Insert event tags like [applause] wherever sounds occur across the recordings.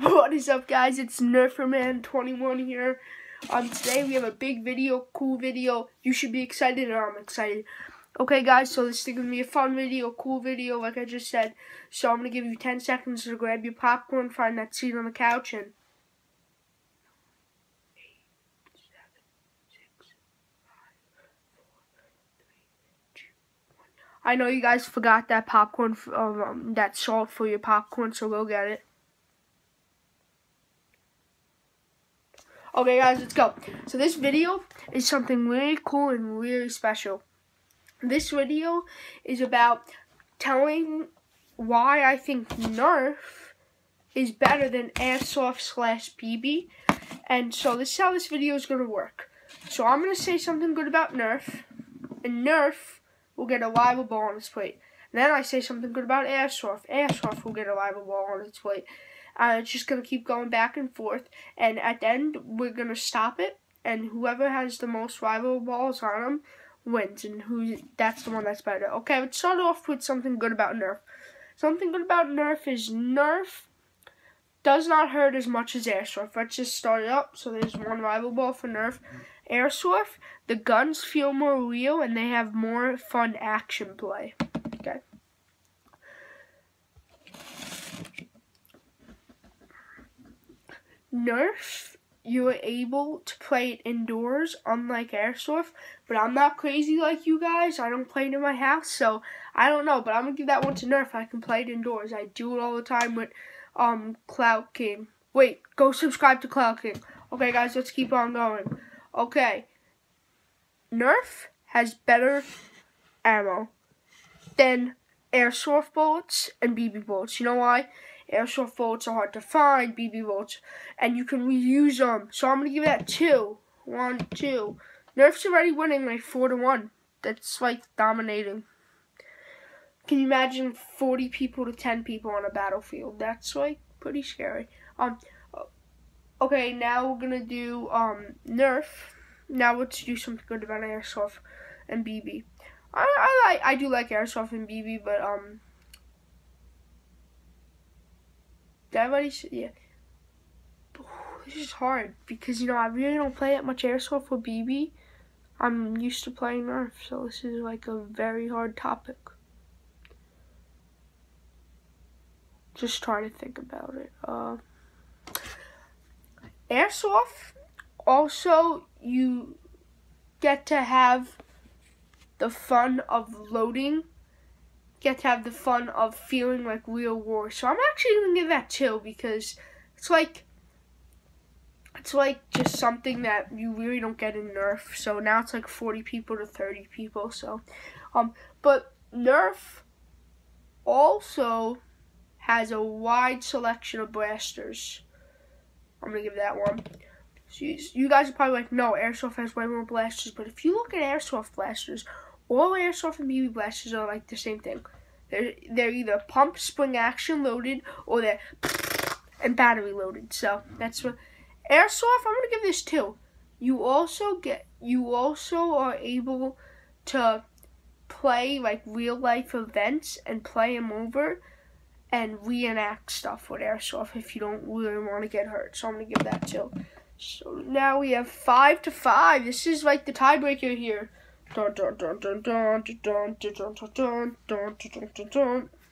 What is up guys, it's Nerferman21 here. Um, today we have a big video, cool video. You should be excited and I'm excited. Okay guys, so this is going to be a fun video, cool video like I just said. So I'm going to give you 10 seconds to grab your popcorn, find that seat on the couch and... I know you guys forgot that popcorn, um, that salt for your popcorn, so go get it. Okay guys, let's go. So this video is something really cool and really special. This video is about telling why I think Nerf is better than Airsoft slash BB. And so this is how this video is going to work. So I'm going to say something good about Nerf. And Nerf will get a live ball on its plate. And then I say something good about Airsoft. Airsoft will get a live ball on its plate. Uh, it's just going to keep going back and forth. And at the end, we're going to stop it. And whoever has the most rival balls on them wins. And who that's the one that's better. Okay, let's start off with something good about Nerf. Something good about Nerf is Nerf does not hurt as much as Airsoft. Let's just start it up. So there's one rival ball for Nerf. Airsoft, the guns feel more real and they have more fun action play. Okay. Nerf, you are able to play it indoors, unlike Airsoft. But I'm not crazy like you guys. I don't play it in my house, so I don't know. But I'm gonna give that one to Nerf. I can play it indoors. I do it all the time with um Cloud King. Wait, go subscribe to Cloud King. Okay, guys, let's keep on going. Okay, Nerf has better ammo than airsoft bullets and BB bullets. You know why? Airsoft bullets are hard to find, BB bullets, and you can reuse them. So I'm gonna give that two. One, two. Nerf's already winning like four to one. That's like dominating. Can you imagine 40 people to 10 people on a battlefield? That's like pretty scary. Um, okay, now we're gonna do um Nerf. Now let's do something good about Airsoft and BB. I I I do like Airsoft and BB, but um everybody say, yeah. This is hard because, you know, I really don't play that much airsoft with BB. I'm used to playing Nerf, so this is like a very hard topic. Just trying to think about it. Uh, airsoft, also, you get to have the fun of loading get to have the fun of feeling like real war. So I'm actually gonna give that two because it's like it's like just something that you really don't get in Nerf. So now it's like 40 people to 30 people. So, um, but Nerf also has a wide selection of blasters. I'm gonna give that one. So you, you guys are probably like, no, Airsoft has way more blasters. But if you look at Airsoft blasters, all airsoft and BB blasters are like the same thing. They're they're either pump spring action loaded or they're [laughs] and battery loaded. So that's what airsoft. I'm gonna give this two. You also get you also are able to play like real life events and play them over and reenact stuff with airsoft if you don't really want to get hurt. So I'm gonna give that two. So now we have five to five. This is like the tiebreaker here.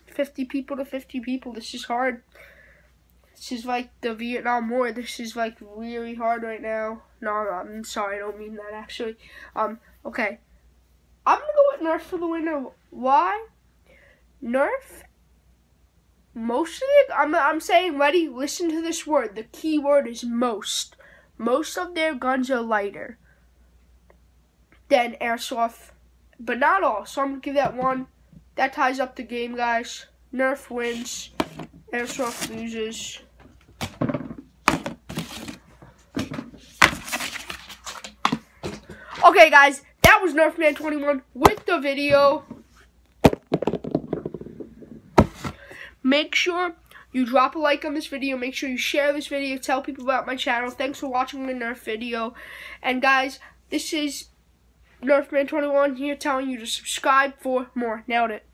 50 people to 50 people. This is hard. This is like the Vietnam War. This is like really hard right now. No, I'm sorry. I don't mean that actually. Um, okay. I'm going to go with Nerf for the winner. Why? Nerf Mostly, I'm I'm saying ready listen to this word the key word is most most of their guns are lighter than Airsoft, but not all. So I'm to give that one. That ties up the game, guys. Nerf wins. Airsoft loses. Okay, guys, that was Nerfman21 with the video. Make sure you drop a like on this video. Make sure you share this video. Tell people about my channel. Thanks for watching the Nerf video. And, guys, this is Nerfman21 here telling you to subscribe for more. Nailed it.